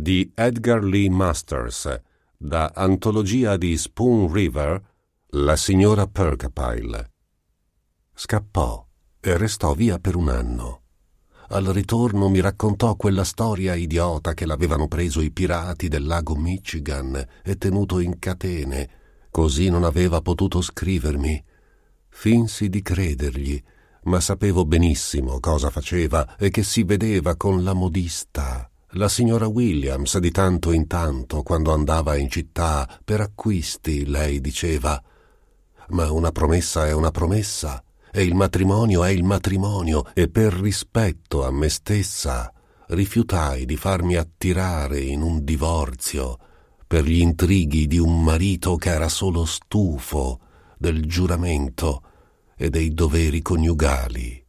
di Edgar Lee Masters, da Antologia di Spoon River, La signora Percapile. Scappò e restò via per un anno. Al ritorno mi raccontò quella storia idiota che l'avevano preso i pirati del lago Michigan e tenuto in catene, così non aveva potuto scrivermi. Finsi di credergli, ma sapevo benissimo cosa faceva e che si vedeva con la modista, la signora Williams, di tanto in tanto, quando andava in città per acquisti, lei diceva. Ma una promessa è una promessa e il matrimonio è il matrimonio e per rispetto a me stessa rifiutai di farmi attirare in un divorzio per gli intrighi di un marito che era solo stufo del giuramento e dei doveri coniugali.